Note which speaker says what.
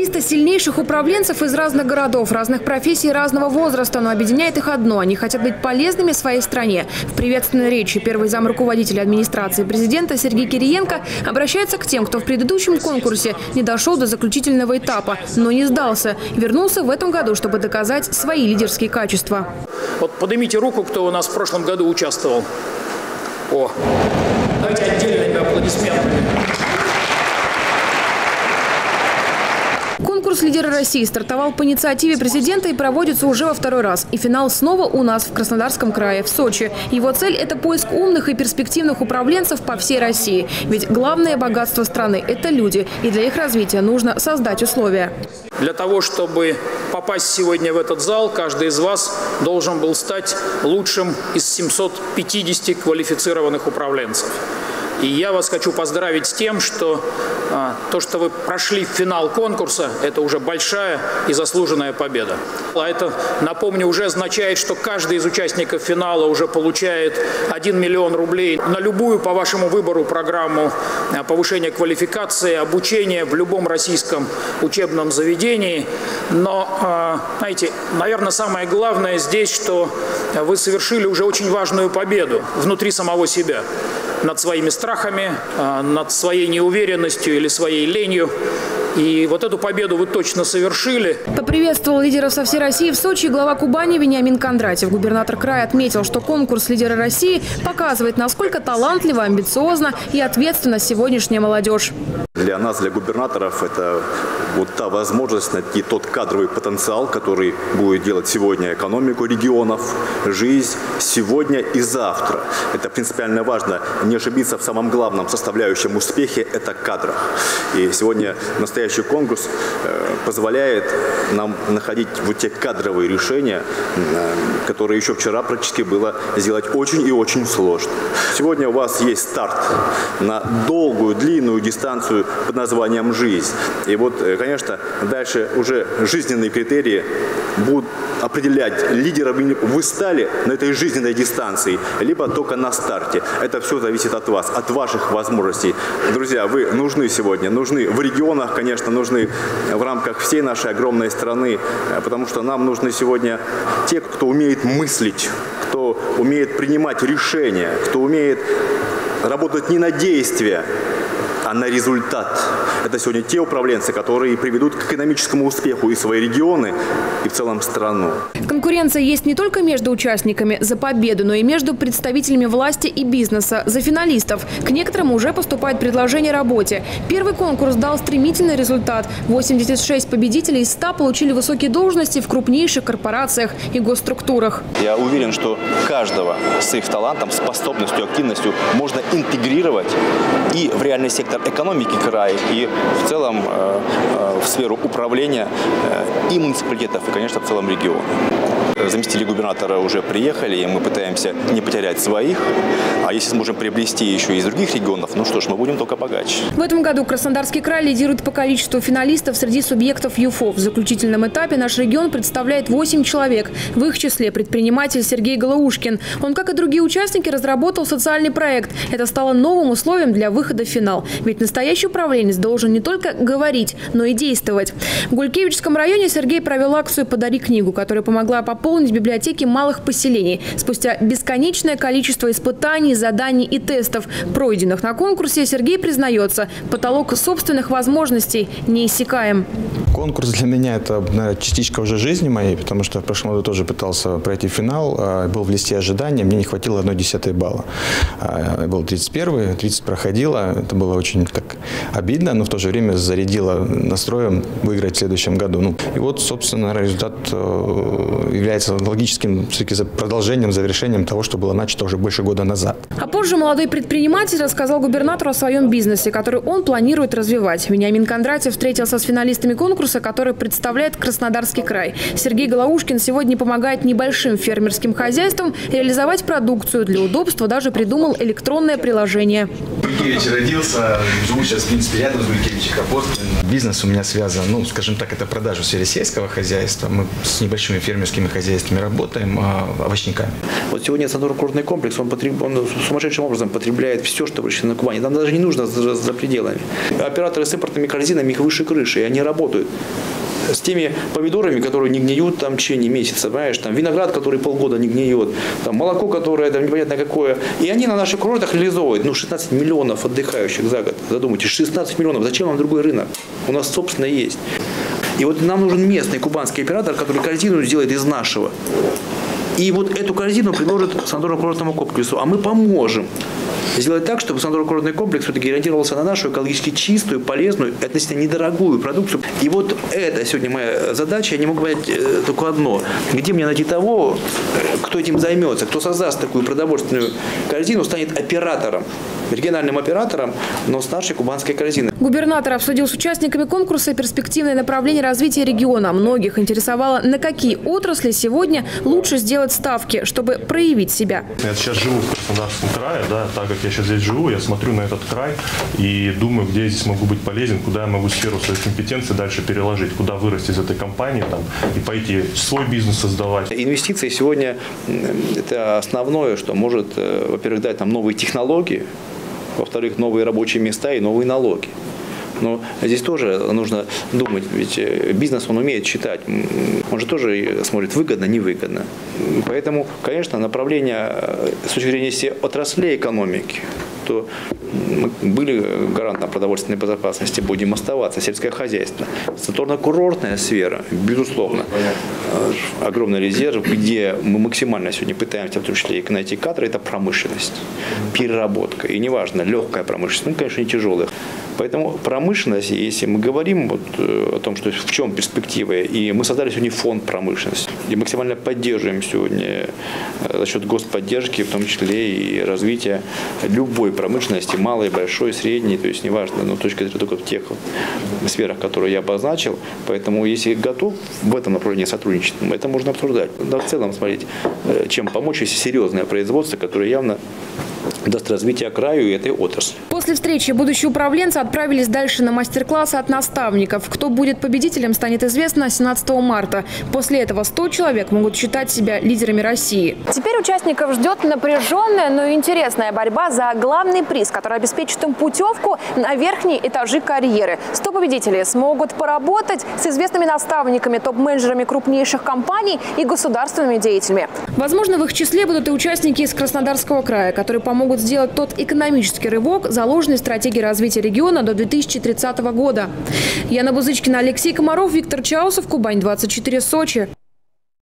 Speaker 1: 300 сильнейших управленцев из разных городов, разных профессий, разного возраста, но объединяет их одно. Они хотят быть полезными своей стране. В приветственной речи первый зам руководителя администрации президента Сергей Кириенко обращается к тем, кто в предыдущем конкурсе не дошел до заключительного этапа, но не сдался. Вернулся в этом году, чтобы доказать свои лидерские качества.
Speaker 2: Вот поднимите руку, кто у нас в прошлом году участвовал. О, давайте отдельными аплодисментами.
Speaker 1: Конкурс «Лидеры России» стартовал по инициативе президента и проводится уже во второй раз. И финал снова у нас в Краснодарском крае, в Сочи. Его цель – это поиск умных и перспективных управленцев по всей России. Ведь главное богатство страны – это люди. И для их развития нужно создать условия.
Speaker 2: Для того, чтобы попасть сегодня в этот зал, каждый из вас должен был стать лучшим из 750 квалифицированных управленцев. И я вас хочу поздравить с тем, что то, что вы прошли финал конкурса, это уже большая и заслуженная победа. А это, напомню, уже означает, что каждый из участников финала уже получает 1 миллион рублей на любую по вашему выбору программу а, повышения квалификации, обучения в любом российском учебном заведении. Но, а, знаете, наверное, самое главное здесь, что вы совершили уже очень важную победу внутри самого себя над своими страхами, а, над своей неуверенностью или своей ленью. И вот эту победу вы точно совершили.
Speaker 1: Поприветствовал лидеров со всей России в Сочи глава Кубани Вениамин Кондратьев. Губернатор края отметил, что конкурс «Лидеры России» показывает, насколько талантлива, амбициозна и ответственна сегодняшняя молодежь.
Speaker 3: Для нас, для губернаторов, это вот та возможность найти тот кадровый потенциал, который будет делать сегодня экономику регионов, жизнь сегодня и завтра. Это принципиально важно. Не ошибиться в самом главном составляющем успехе – это кадрах. И сегодня настоящий конкурс э, позволяет нам находить вот те кадровые решения, э, которые еще вчера практически было сделать очень и очень сложно. Сегодня у вас есть старт на долгую, длинную дистанцию под названием «Жизнь». И вот, э, конечно, дальше уже жизненные критерии будут определять, лидером вы стали на этой жизненной дистанции, либо только на старте. Это все зависит от вас, от ваших возможностей. Друзья, вы нужны сегодня, нужны в регионах, конечно, нужны в рамках всей нашей огромной страны, э, потому что нам нужны сегодня те, кто умеет мыслить, кто умеет принимать решения, кто умеет работать не на действия, а на результат. Это сегодня те управленцы, которые приведут к экономическому успеху и свои регионы, и в целом страну.
Speaker 1: Конкуренция есть не только между участниками за победу, но и между представителями власти и бизнеса за финалистов. К некоторым уже поступает предложение о работе. Первый конкурс дал стремительный результат. 86 победителей из 100 получили высокие должности в крупнейших корпорациях и госструктурах.
Speaker 4: Я уверен, что каждого с их талантом, способностью, активностью можно интегрировать и в реальный сектор экономики края, и в целом э, э, в сферу управления э, и муниципалитетов, и, конечно, в целом региона. Заместители губернатора уже приехали, и мы пытаемся не потерять своих. А если сможем приобрести еще из других регионов, ну что ж, мы будем только богаче.
Speaker 1: В этом году Краснодарский край лидирует по количеству финалистов среди субъектов ЮФО. В заключительном этапе наш регион представляет 8 человек. В их числе предприниматель Сергей Голоушкин. Он, как и другие участники, разработал социальный проект. Это стало новым условием для выхода в финал. Ведь настоящий управленец должен не только говорить, но и действовать. В Гулькевичском районе Сергей провел акцию «Подари книгу», которая помогла пополнить библиотеки малых поселений. Спустя бесконечное количество испытаний, заданий и тестов, пройденных на конкурсе, Сергей признается, потолок собственных возможностей неиссякаем.
Speaker 5: Конкурс для меня это наверное, частичка уже жизни моей, потому что в прошлом году тоже пытался пройти финал, а, был в листе ожидания, мне не хватило одной десятой балла. А, был 31 30 проходило, это было очень так обидно, но в то же время зарядило настроем выиграть в следующем году. Ну, и вот, собственно, результат э, является логическим продолжением, завершением того, что было начато уже больше года назад.
Speaker 1: А позже молодой предприниматель рассказал губернатору о своем бизнесе, который он планирует развивать. Вениамин Кондратьев встретился с финалистами конкурса, который представляет Краснодарский край. Сергей Голоушкин сегодня помогает небольшим фермерским хозяйствам реализовать продукцию. Для удобства даже придумал электронное приложение.
Speaker 5: Гулькевич родился, живу сейчас, в принципе, рядом с Гулькевичем работаю. Бизнес у меня связан, ну, скажем так, это продажа в сфере сельского хозяйства. Мы с небольшими фермерскими хозяйствами работаем, а, овощниками.
Speaker 4: Вот сегодня санаторно-курортный комплекс, он, потреб... он сумасшедшим образом потребляет все, что выращено на Кубани. Нам даже не нужно за, за пределами. Операторы с импортными корзинами, их выше крыши, и они работают. С теми помидорами, которые не гниют там в течение месяца, понимаешь, там виноград, который полгода не гниет, там молоко, которое там непонятно какое. И они на наших курортах реализовывают, ну, 16 миллионов отдыхающих за год. Задумайтесь, 16 миллионов, зачем нам другой рынок? У нас, собственно, есть. И вот нам нужен местный кубанский оператор, который корзину сделает из нашего. И вот эту корзину предложит санаторно-курортному комплексу, а мы поможем сделать так, чтобы санаторно-курортный комплекс все-таки ориентировался на нашу экологически чистую, полезную, относительно недорогую продукцию. И вот это сегодня моя задача. Я не могу понять э, только одно. Где мне найти того, э, кто этим займется, кто создаст такую продовольственную корзину, станет оператором региональным оператором, но с нашей кубанской корзины.
Speaker 1: Губернатор обсудил с участниками конкурса перспективные направления развития региона. Многих интересовало, на какие отрасли сегодня лучше сделать ставки, чтобы проявить себя.
Speaker 6: Я сейчас живу в Краснодарском крае, да, так как я сейчас здесь живу, я смотрю на этот край и думаю, где я здесь могу быть полезен, куда я могу сферу своих компетенций дальше переложить, куда вырасти из этой компании там, и пойти свой бизнес создавать.
Speaker 4: Инвестиции сегодня – это основное, что может, э, во-первых, дать нам новые технологии, во-вторых, новые рабочие места и новые налоги. Но здесь тоже нужно думать, ведь э, бизнес он умеет считать, он же тоже смотрит выгодно, невыгодно. Поэтому, конечно, направление э, с точки зрения отраслей экономики, то мы были гарантом продовольственной безопасности, будем оставаться. Сельское хозяйство. Санаторно-курортная сфера, безусловно. Э, огромный резерв, где мы максимально сегодня пытаемся, в том числе и найти кадры, это промышленность, переработка. И неважно, легкая промышленность, ну, конечно, не тяжелая. Поэтому промышленность, если мы говорим вот э, о том, что в чем перспектива, и мы создали сегодня фонд промышленности, и максимально поддерживаем сегодня э, за счет господдержки, в том числе и развития любой промышленности, малой, большой, средней, то есть неважно, но точка зрения только в тех сферах, которые я обозначил. Поэтому если готов в этом направлении сотрудничать, это можно обсуждать. Да, в целом смотреть, э, чем помочь, если серьезное производство, которое явно даст развитие краю и этой отрасли.
Speaker 1: После встречи будущие управленцы отправились дальше на мастер-классы от наставников. Кто будет победителем, станет известно 17 марта. После этого 100 человек могут считать себя лидерами России. Теперь участников ждет напряженная, но интересная борьба за главный приз, который обеспечит им путевку на верхние этажи карьеры. 100 победителей смогут поработать с известными наставниками, топ-менеджерами крупнейших компаний и государственными деятелями. Возможно, в их числе будут и участники из Краснодарского края, которые помогут сделать тот экономический рывок, заложенный в стратегии развития региона до 2030 года. Яна Бузычкина, Алексей Комаров, Виктор Чаусов, Кубань, 24, Сочи.